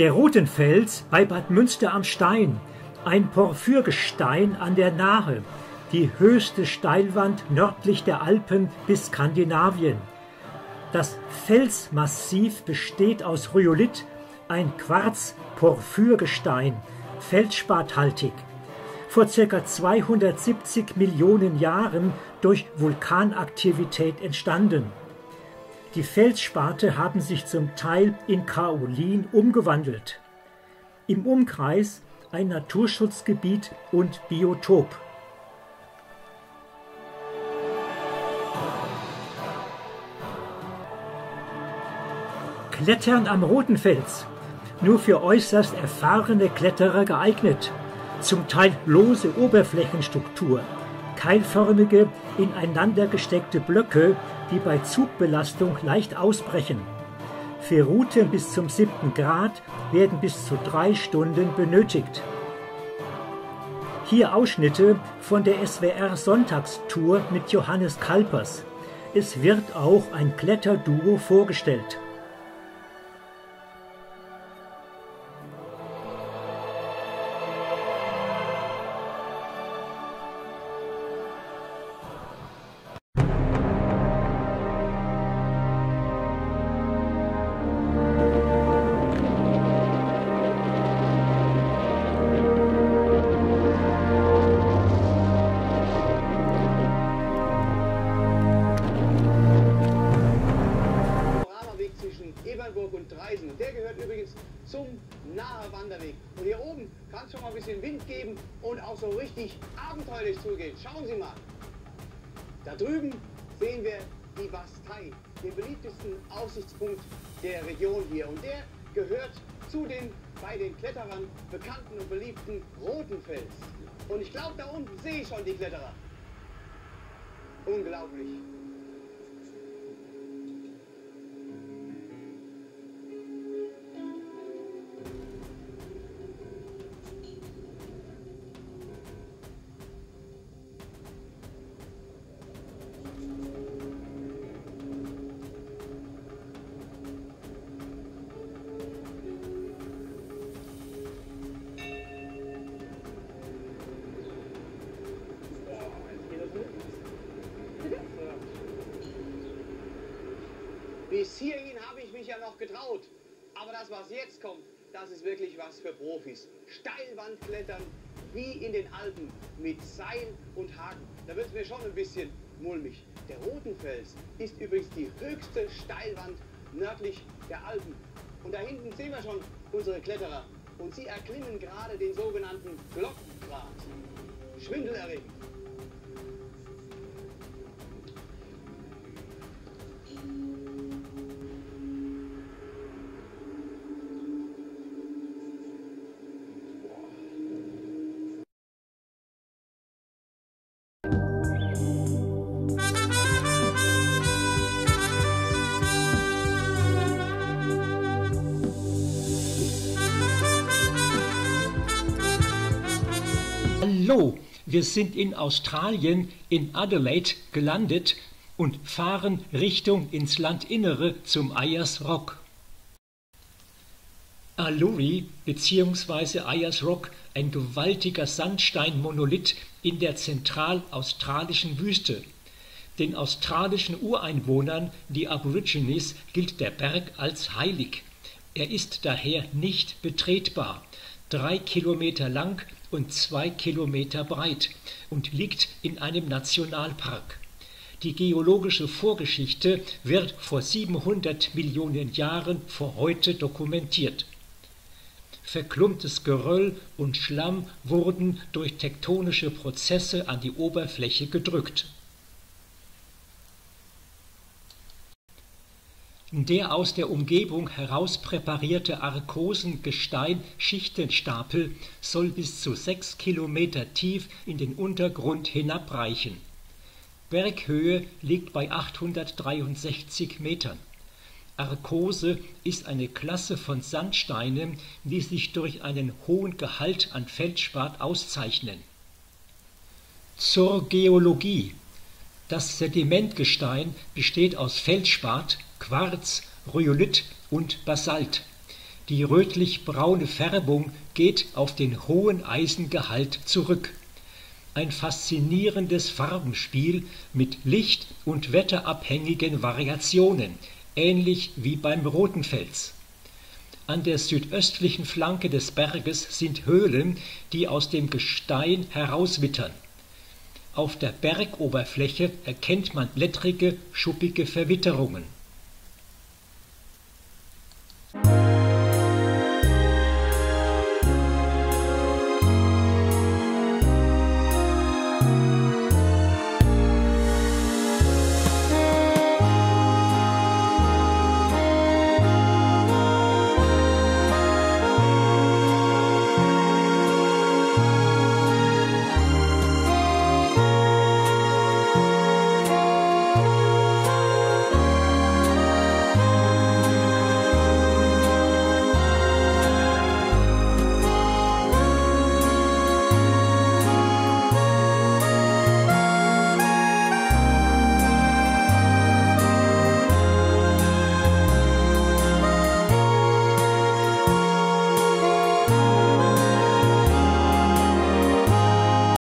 Der Rotenfels bei Bad Münster am Stein, ein Porphyrgestein an der Nahe, die höchste Steilwand nördlich der Alpen bis Skandinavien. Das Felsmassiv besteht aus Rhyolith, ein Quarz-Porphyrgestein, feldspathaltig. Vor ca. 270 Millionen Jahren durch Vulkanaktivität entstanden. Die Felsspate haben sich zum Teil in Kaolin umgewandelt. Im Umkreis ein Naturschutzgebiet und Biotop. Klettern am Roten Fels. Nur für äußerst erfahrene Kletterer geeignet. Zum Teil lose Oberflächenstruktur, keilförmige, ineinander gesteckte Blöcke, die bei Zugbelastung leicht ausbrechen. Für Routen bis zum siebten Grad werden bis zu drei Stunden benötigt. Hier Ausschnitte von der SWR Sonntagstour mit Johannes Kalpers. Es wird auch ein Kletterduo vorgestellt. Ebernburg und Dreisen. Und der gehört übrigens zum Nahe Wanderweg. Und hier oben kann es schon mal ein bisschen Wind geben und auch so richtig abenteuerlich zugehen. Schauen Sie mal. Da drüben sehen wir die Bastei, den beliebtesten Aussichtspunkt der Region hier. Und der gehört zu den bei den Kletterern bekannten und beliebten Roten Fels. Und ich glaube, da unten sehe ich schon die Kletterer. Unglaublich. Bis hierhin habe ich mich ja noch getraut. Aber das, was jetzt kommt, das ist wirklich was für Profis. Steilwandklettern wie in den Alpen mit Seil und Haken. Da wird es mir schon ein bisschen mulmig. Der Rotenfels ist übrigens die höchste Steilwand nördlich der Alpen. Und da hinten sehen wir schon unsere Kletterer. Und sie erklimmen gerade den sogenannten Glockenpfad. Schwindelerregend. Hallo, wir sind in Australien in Adelaide gelandet und fahren Richtung ins Landinnere zum Ayers Rock. Aluri bzw. Ayers Rock, ein gewaltiger Sandsteinmonolith in der zentralaustralischen Wüste. Den australischen Ureinwohnern, die Aborigines, gilt der Berg als heilig. Er ist daher nicht betretbar. Drei Kilometer lang und zwei Kilometer breit und liegt in einem Nationalpark. Die geologische Vorgeschichte wird vor 700 Millionen Jahren vor heute dokumentiert. Verklumptes Geröll und Schlamm wurden durch tektonische Prozesse an die Oberfläche gedrückt. Der aus der Umgebung heraus präparierte Arkosen-Gestein-Schichtenstapel soll bis zu sechs Kilometer tief in den Untergrund hinabreichen. Berghöhe liegt bei 863 Metern. Arkose ist eine Klasse von Sandsteinen, die sich durch einen hohen Gehalt an Feldspat auszeichnen. Zur Geologie. Das Sedimentgestein besteht aus Feldspat, Quarz, Rhyolith und Basalt. Die rötlich-braune Färbung geht auf den hohen Eisengehalt zurück. Ein faszinierendes Farbenspiel mit licht- und wetterabhängigen Variationen, ähnlich wie beim Rotenfels. An der südöstlichen Flanke des Berges sind Höhlen, die aus dem Gestein herauswittern. Auf der Bergoberfläche erkennt man blättrige, schuppige Verwitterungen